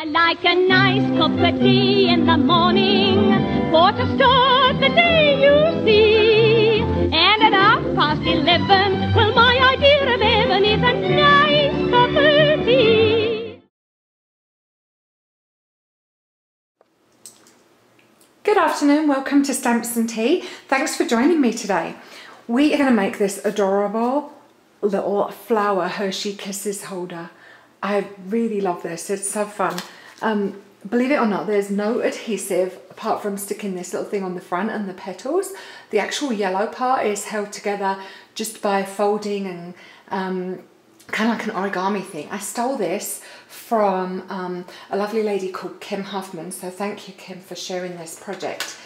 I like a nice cup of tea in the morning to start the day, you see. And at half past eleven, well, my idea of heaven is a nice cup of tea. Good afternoon, welcome to Stamps and Tea. Thanks for joining me today. We are going to make this adorable little flower Hershey Kisses holder. I really love this, it's so fun. Um, believe it or not, there's no adhesive apart from sticking this little thing on the front and the petals. The actual yellow part is held together just by folding and um, kind of like an origami thing. I stole this from um, a lovely lady called Kim Huffman, so thank you Kim for sharing this project.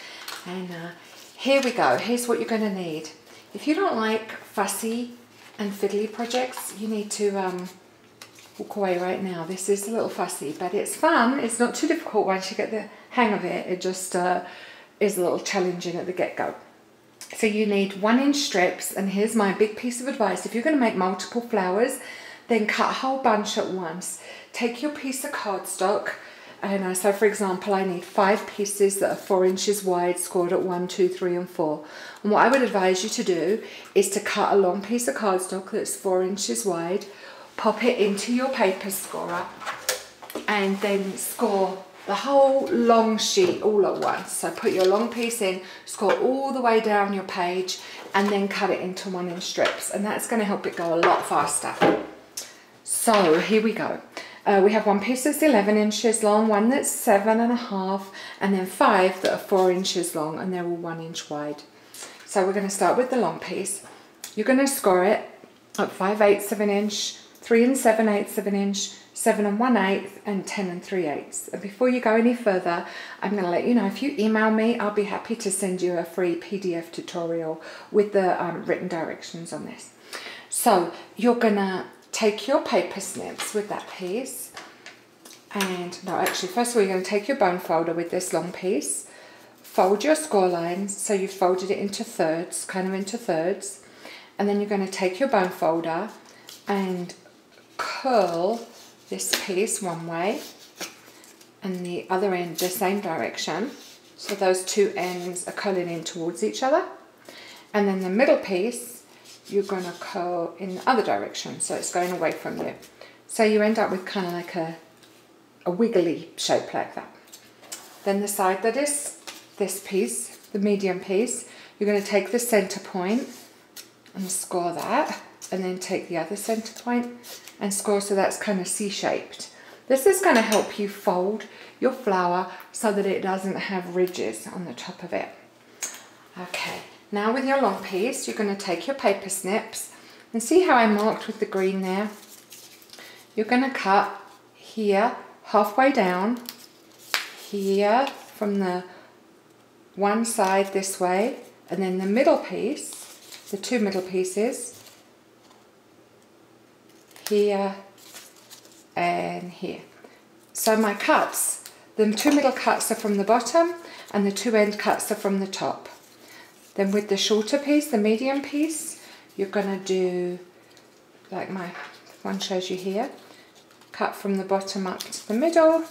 And uh, here we go, here's what you're going to need. If you don't like fussy and fiddly projects, you need to um, walk away right now. This is a little fussy, but it's fun. It's not too difficult once you get the hang of it. It just uh, is a little challenging at the get-go. So you need one inch strips, and here's my big piece of advice. If you're gonna make multiple flowers, then cut a whole bunch at once. Take your piece of cardstock, and uh, so for example, I need five pieces that are four inches wide, scored at one, two, three, and four. And what I would advise you to do is to cut a long piece of cardstock that's four inches wide, pop it into your paper scorer and then score the whole long sheet all at once. So put your long piece in, score all the way down your page and then cut it into one inch strips and that's going to help it go a lot faster. So here we go. Uh, we have one piece that's 11 inches long, one that's seven and a half, and then five that are four inches long and they're all one inch wide. So we're going to start with the long piece. You're going to score it at 5 eighths of an inch, 3 and 7 eighths of an inch, 7 and 1 eighth, and 10 and 3 eighths. And before you go any further, I'm going to let you know if you email me, I'll be happy to send you a free PDF tutorial with the um, written directions on this. So you're going to take your paper snips with that piece. And no, actually, first of all, you're going to take your bone folder with this long piece, fold your score lines, so you've folded it into thirds, kind of into thirds, and then you're going to take your bone folder and curl this piece one way and the other end the same direction. So those two ends are curling in towards each other. And then the middle piece, you're going to curl in the other direction. So it's going away from you. So you end up with kind of like a, a wiggly shape like that. Then the side that is this piece, the medium piece, you're going to take the center point and score that and then take the other center point and score so that's kind of C-shaped. This is going to help you fold your flower so that it doesn't have ridges on the top of it. Okay, now with your long piece, you're going to take your paper snips and see how I marked with the green there? You're going to cut here, halfway down, here from the one side this way, and then the middle piece, the two middle pieces, here and here. So my cuts, the two middle cuts are from the bottom and the two end cuts are from the top. Then with the shorter piece, the medium piece, you're going to do, like my one shows you here, cut from the bottom up to the middle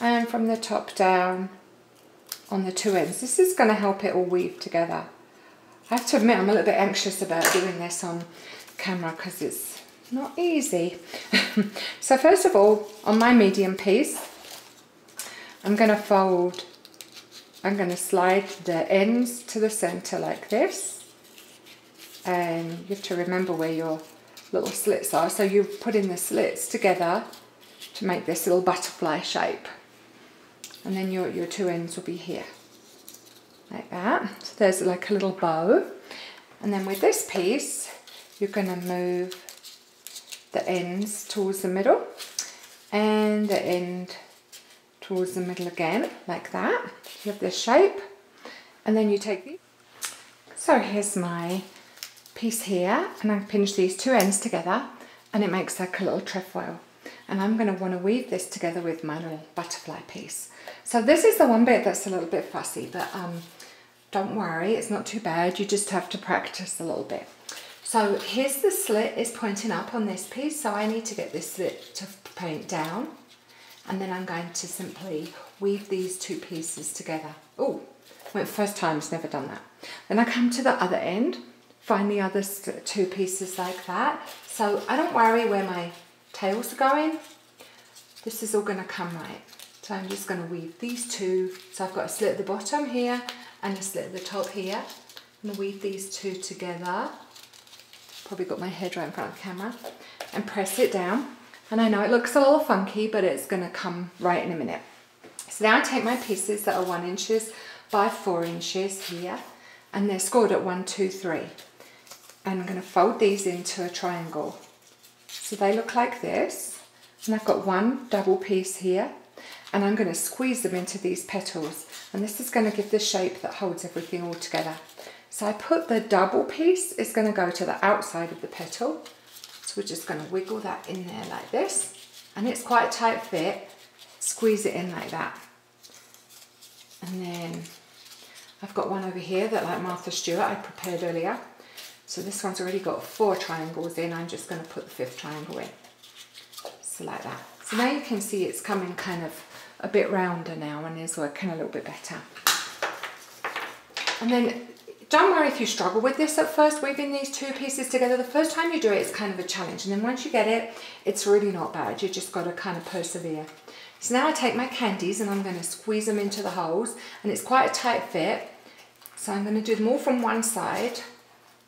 and from the top down on the two ends. This is going to help it all weave together. I have to admit I'm a little bit anxious about doing this on camera because it's not easy. so first of all, on my medium piece, I'm going to fold, I'm going to slide the ends to the center like this. And you have to remember where your little slits are. So you put in the slits together to make this little butterfly shape. And then your, your two ends will be here, like that. So there's like a little bow. And then with this piece, you're going to move the ends towards the middle. And the end towards the middle again like that. You have this shape. And then you take the so here's my piece here. And I pinch these two ends together. And it makes like a little trefoil. And I'm going to want to weave this together with my little butterfly piece. So this is the one bit that's a little bit fussy but um, don't worry it's not too bad. You just have to practice a little bit so here's the slit is pointing up on this piece, so I need to get this slit to point down. and then I'm going to simply weave these two pieces together. Oh, went first time, never done that. Then I come to the other end, find the other two pieces like that. So I don't worry where my tails are going. This is all gonna come right. So I'm just gonna weave these two. So I've got a slit at the bottom here and a slit at the top here. I'm gonna weave these two together. Probably got my head right in front of the camera. And press it down. And I know it looks a little funky, but it's gonna come right in a minute. So now I take my pieces that are one inches by four inches here, and they're scored at one, two, three. And I'm gonna fold these into a triangle. So they look like this. And I've got one double piece here and I'm going to squeeze them into these petals and this is going to give the shape that holds everything all together. So I put the double piece, it's going to go to the outside of the petal. So we're just going to wiggle that in there like this and it's quite a tight fit. Squeeze it in like that. And then I've got one over here that like Martha Stewart I prepared earlier. So this one's already got four triangles in. I'm just going to put the fifth triangle in. So like that. So now you can see it's coming kind of a bit rounder now and is working a little bit better. And then don't worry if you struggle with this at first, weaving these two pieces together. The first time you do it, it's kind of a challenge. And then once you get it, it's really not bad. You just got to kind of persevere. So now I take my candies and I'm going to squeeze them into the holes. And it's quite a tight fit. So I'm going to do them all from one side.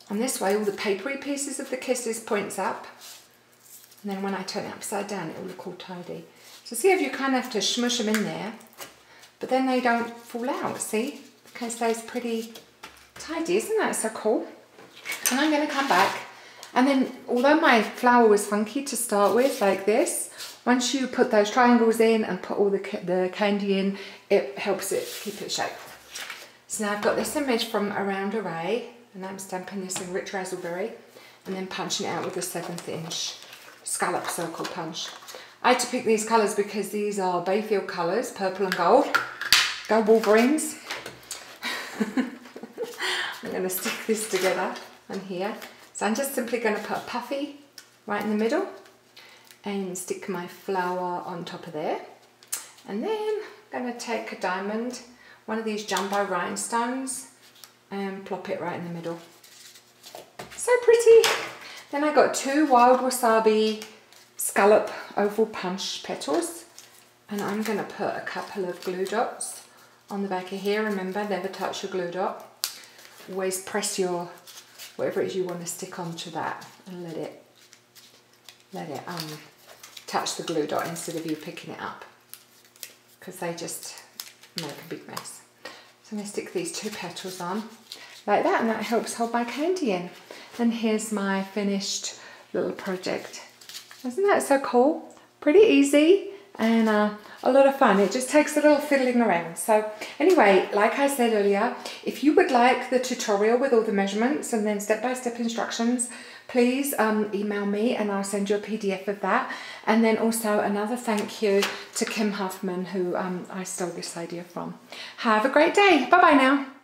And this way, all the papery pieces of the kisses points up. And then when I turn it upside down, it will look all tidy. So see if you kind of have to smush them in there, but then they don't fall out, see? Okay, stays pretty tidy, isn't that so cool? And I'm gonna come back, and then although my flower was funky to start with, like this, once you put those triangles in and put all the, the candy in, it helps it keep its shape. So now I've got this image from Around Array, and I'm stamping this in Rich Razzleberry, and then punching it out with a seventh inch scallop circle punch. I had to pick these colours because these are Bayfield colours, purple and gold. Go Wolverines. I'm going to stick this together on here. So I'm just simply going to put a puffy right in the middle and stick my flower on top of there. And then I'm going to take a diamond, one of these jumbo rhinestones and plop it right in the middle. So pretty. Then I got two wild wasabi scallop oval punch petals and I'm going to put a couple of glue dots on the back of here. Remember, never touch your glue dot. Always press your, whatever it is you want to stick onto that and let it, let it um, touch the glue dot instead of you picking it up because they just make a big mess. So I'm going to stick these two petals on like that and that helps hold my candy in. And here's my finished little project. Isn't that so cool? Pretty easy and uh, a lot of fun. It just takes a little fiddling around. So anyway, like I said earlier, if you would like the tutorial with all the measurements and then step-by-step -step instructions, please um, email me and I'll send you a PDF of that. And then also another thank you to Kim Huffman who um, I stole this idea from. Have a great day. Bye-bye now.